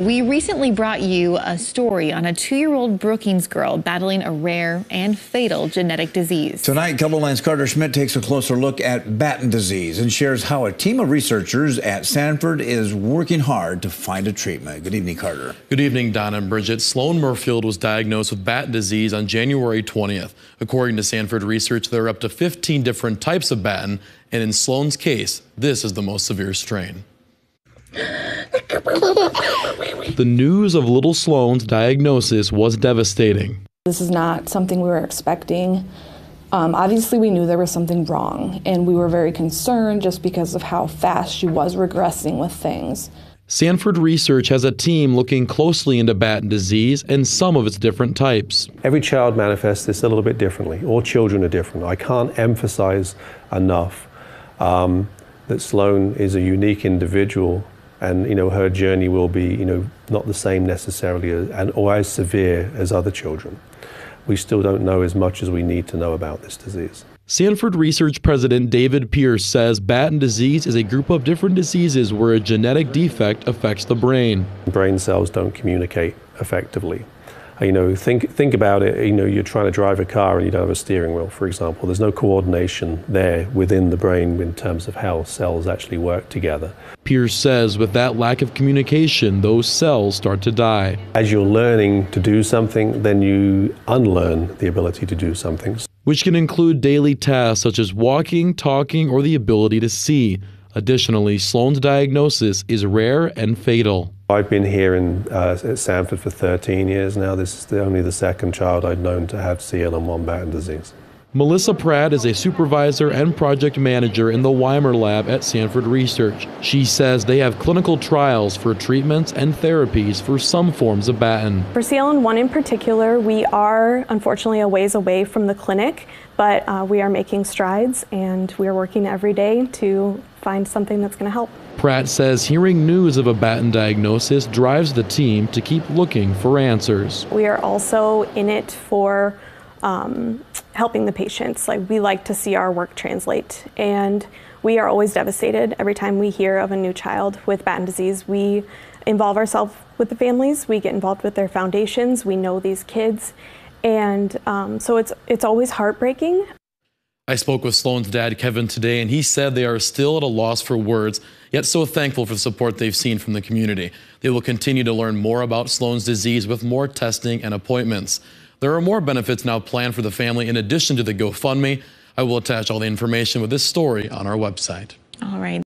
We recently brought you a story on a two year old Brookings girl battling a rare and fatal genetic disease. Tonight, KELOLAND's Carter Schmidt takes a closer look at Batten disease and shares how a team of researchers at Sanford is working hard to find a treatment. Good evening, Carter. Good evening, Don and Bridget. Sloan Murfield was diagnosed with Batten disease on January 20th. According to Sanford research, there are up to 15 different types of Batten, and in Sloan's case, this is the most severe strain. The news of little Sloan's diagnosis was devastating. This is not something we were expecting. Um, obviously, we knew there was something wrong, and we were very concerned just because of how fast she was regressing with things. Sanford Research has a team looking closely into Batten disease and some of its different types. Every child manifests this a little bit differently. All children are different. I can't emphasize enough um, that Sloan is a unique individual and you know her journey will be you know not the same necessarily as, and or as severe as other children. We still don't know as much as we need to know about this disease. Sanford Research President David Pearce says Batten disease is a group of different diseases where a genetic defect affects the brain. Brain cells don't communicate effectively. You know, think, think about it. You know, you're trying to drive a car and you don't have a steering wheel, for example. There's no coordination there within the brain in terms of how cells actually work together. Pearce says with that lack of communication, those cells start to die. As you're learning to do something, then you unlearn the ability to do something. Which can include daily tasks such as walking, talking, or the ability to see. Additionally, Sloan's diagnosis is rare and fatal. I've been here in, uh, at Sanford for 13 years now. This is the, only the second child I've known to have CLN1 Batten disease. Melissa Pratt is a supervisor and project manager in the Weimer Lab at Sanford Research. She says they have clinical trials for treatments and therapies for some forms of Batten. For CLN1 in particular, we are unfortunately a ways away from the clinic, but uh, we are making strides and we are working every day to find something that's going to help. Pratt says hearing news of a Batten diagnosis drives the team to keep looking for answers. We are also in it for um, helping the patients. Like we like to see our work translate, and we are always devastated every time we hear of a new child with Batten disease. We involve ourselves with the families. We get involved with their foundations. We know these kids, and um, so it's it's always heartbreaking. I spoke with Sloan's dad, Kevin, today, and he said they are still at a loss for words, yet so thankful for the support they've seen from the community. They will continue to learn more about Sloan's disease with more testing and appointments. There are more benefits now planned for the family in addition to the GoFundMe. I will attach all the information with this story on our website. All right.